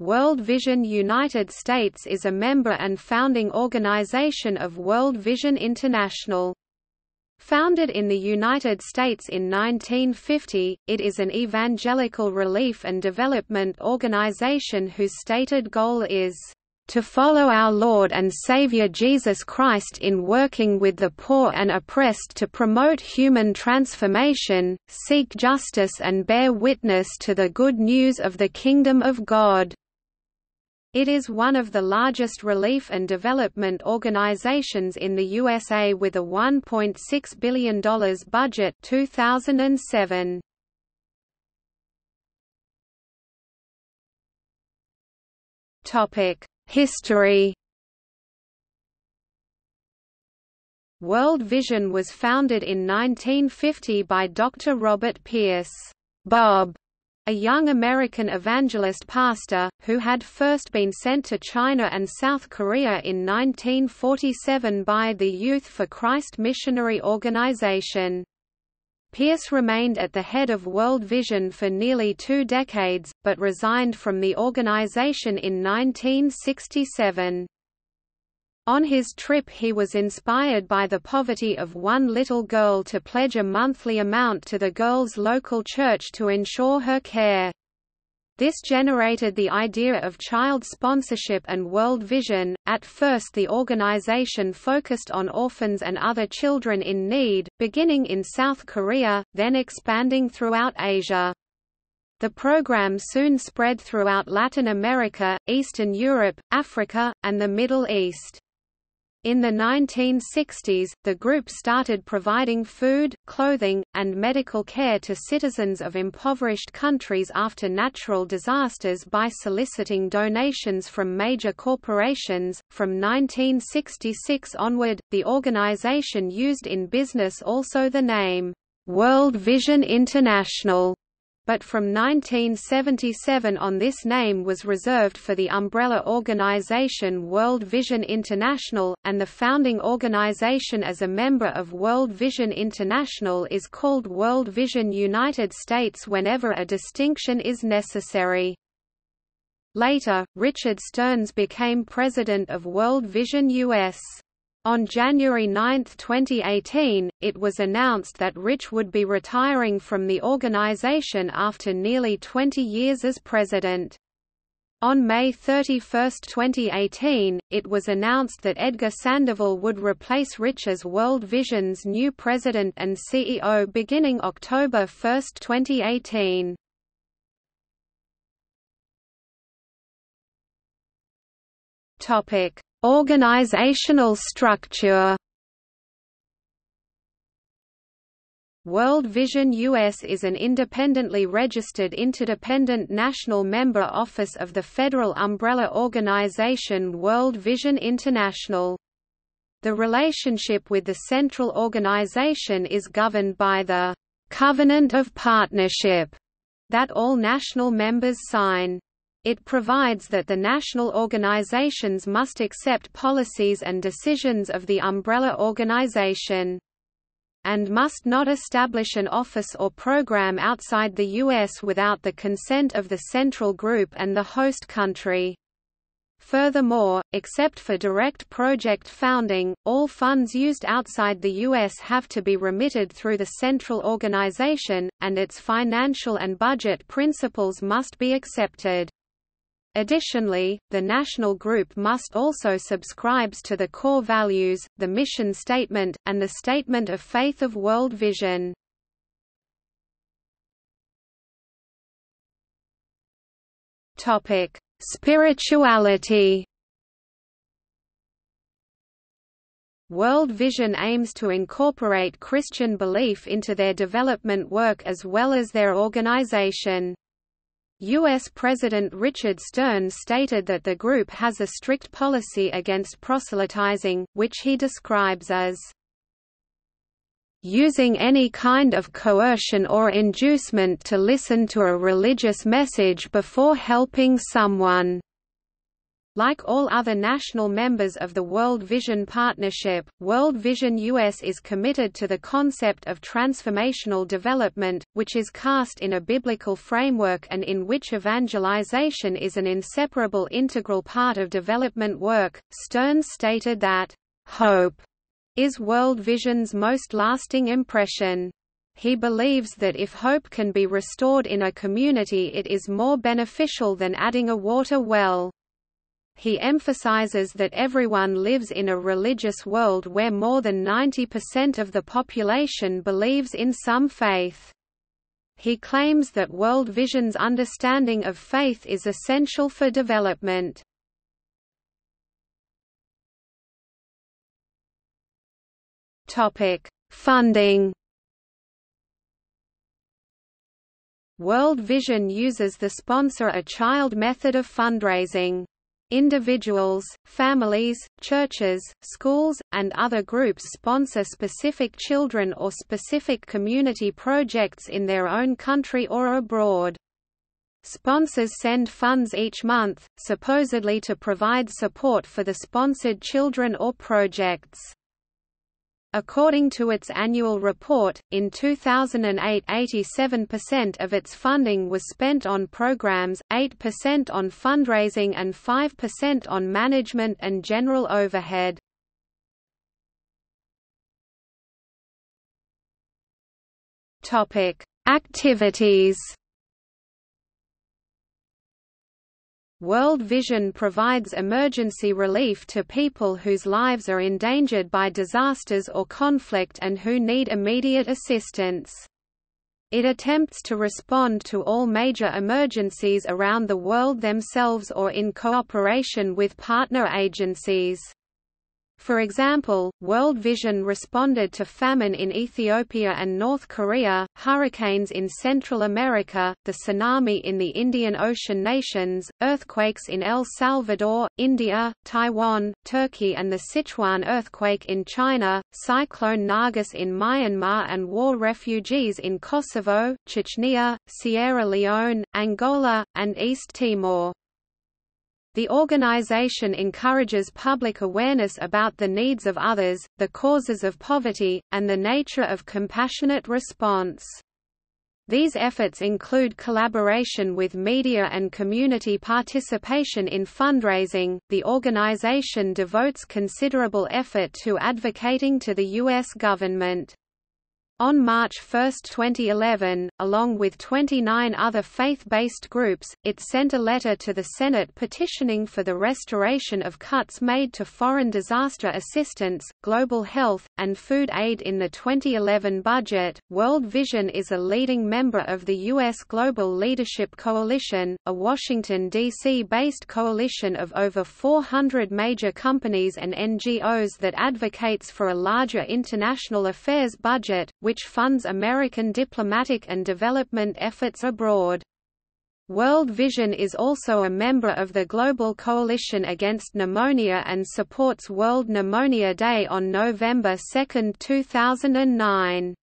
World Vision United States is a member and founding organization of World Vision International. Founded in the United States in 1950, it is an evangelical relief and development organization whose stated goal is to follow our Lord and Savior Jesus Christ in working with the poor and oppressed to promote human transformation, seek justice and bear witness to the good news of the Kingdom of God. It is one of the largest relief and development organizations in the USA with a $1.6 billion budget 2007. History World Vision was founded in 1950 by Dr. Robert Pierce Bob a young American evangelist pastor, who had first been sent to China and South Korea in 1947 by the Youth for Christ Missionary Organization. Pierce remained at the head of World Vision for nearly two decades, but resigned from the organization in 1967. On his trip he was inspired by the poverty of one little girl to pledge a monthly amount to the girl's local church to ensure her care. This generated the idea of child sponsorship and World Vision. At first, the organization focused on orphans and other children in need, beginning in South Korea, then expanding throughout Asia. The program soon spread throughout Latin America, Eastern Europe, Africa, and the Middle East. In the 1960s, the group started providing food, clothing, and medical care to citizens of impoverished countries after natural disasters by soliciting donations from major corporations. From 1966 onward, the organization used in business also the name World Vision International but from 1977 on this name was reserved for the umbrella organization World Vision International, and the founding organization as a member of World Vision International is called World Vision United States whenever a distinction is necessary. Later, Richard Stearns became president of World Vision US. On January 9, 2018, it was announced that Rich would be retiring from the organization after nearly 20 years as president. On May 31, 2018, it was announced that Edgar Sandoval would replace Rich as World Vision's new president and CEO beginning October 1, 2018. Topic: Organizational structure World Vision US is an independently registered interdependent national member office of the federal umbrella organization World Vision International. The relationship with the central organization is governed by the Covenant of Partnership that all national members sign. It provides that the national organizations must accept policies and decisions of the umbrella organization and must not establish an office or program outside the U.S. without the consent of the central group and the host country. Furthermore, except for direct project founding, all funds used outside the U.S. have to be remitted through the central organization, and its financial and budget principles must be accepted. Additionally, the national group must also subscribes to the core values, the mission statement, and the statement of faith of World Vision. Topic: Spirituality. World Vision aims to incorporate Christian belief into their development work as well as their organization. U.S. President Richard Stearns stated that the group has a strict policy against proselytizing, which he describes as using any kind of coercion or inducement to listen to a religious message before helping someone. Like all other national members of the World Vision Partnership, World Vision US is committed to the concept of transformational development, which is cast in a biblical framework and in which evangelization is an inseparable integral part of development work. Stearns stated that, Hope is World Vision's most lasting impression. He believes that if hope can be restored in a community it is more beneficial than adding a water well. He emphasizes that everyone lives in a religious world where more than 90% of the population believes in some faith. He claims that World Vision's understanding of faith is essential for development. Topic: Funding. World Vision uses the sponsor a child method of fundraising. Individuals, families, churches, schools, and other groups sponsor specific children or specific community projects in their own country or abroad. Sponsors send funds each month, supposedly to provide support for the sponsored children or projects. According to its annual report, in 2008 87% of its funding was spent on programs, 8% on fundraising and 5% on management and general overhead. Activities World Vision provides emergency relief to people whose lives are endangered by disasters or conflict and who need immediate assistance. It attempts to respond to all major emergencies around the world themselves or in cooperation with partner agencies. For example, World Vision responded to famine in Ethiopia and North Korea, hurricanes in Central America, the tsunami in the Indian Ocean nations, earthquakes in El Salvador, India, Taiwan, Turkey and the Sichuan earthquake in China, Cyclone Nargis in Myanmar and war refugees in Kosovo, Chechnya, Sierra Leone, Angola, and East Timor. The organization encourages public awareness about the needs of others, the causes of poverty, and the nature of compassionate response. These efforts include collaboration with media and community participation in fundraising. The organization devotes considerable effort to advocating to the U.S. government. On March 1, 2011, along with 29 other faith-based groups, it sent a letter to the Senate petitioning for the restoration of cuts made to foreign disaster assistance, global health, and food aid in the 2011 budget. World Vision is a leading member of the U.S. Global Leadership Coalition, a Washington, D.C. based coalition of over 400 major companies and NGOs that advocates for a larger international affairs budget, which funds American diplomatic and development efforts abroad. World Vision is also a member of the Global Coalition Against Pneumonia and supports World Pneumonia Day on November 2, 2009.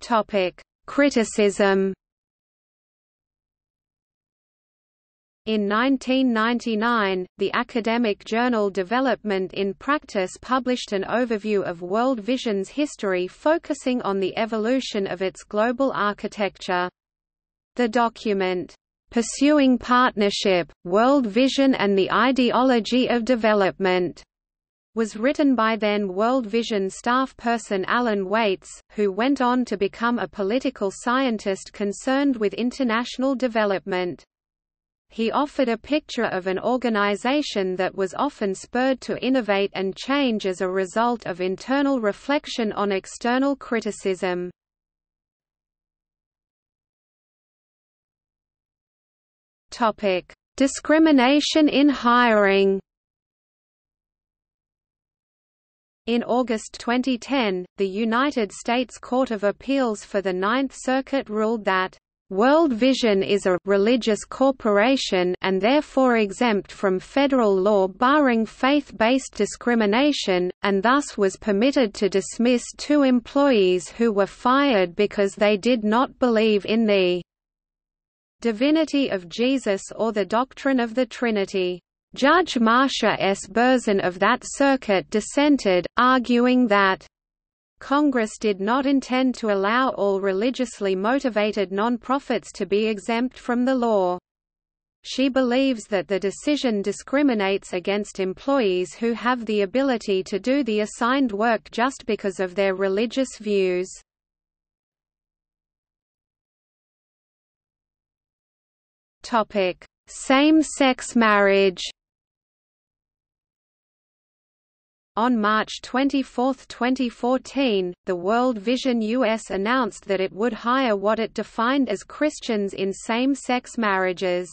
Topic: Criticism In 1999, the academic journal Development in Practice published an overview of World Vision's history focusing on the evolution of its global architecture. The document, "'Pursuing Partnership, World Vision and the Ideology of Development' was written by then World Vision staff person Alan Whaites, who went on to become a political scientist concerned with international development he offered a picture of an organization that was often spurred to innovate and change as a result of internal reflection on external criticism. Topic: Discrimination in hiring. In August 2010, the United States Court of Appeals for the Ninth Circuit ruled that World Vision is a religious corporation and therefore exempt from federal law barring faith-based discrimination, and thus was permitted to dismiss two employees who were fired because they did not believe in the divinity of Jesus or the doctrine of the Trinity. Judge Marsha S. Berzon of that circuit dissented, arguing that Congress did not intend to allow all religiously motivated non-profits to be exempt from the law. She believes that the decision discriminates against employees who have the ability to do the assigned work just because of their religious views. Same-sex marriage On March 24, 2014, the World Vision US announced that it would hire what it defined as Christians in same-sex marriages.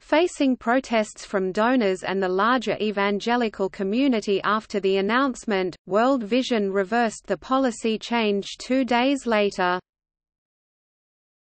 Facing protests from donors and the larger evangelical community after the announcement, World Vision reversed the policy change two days later.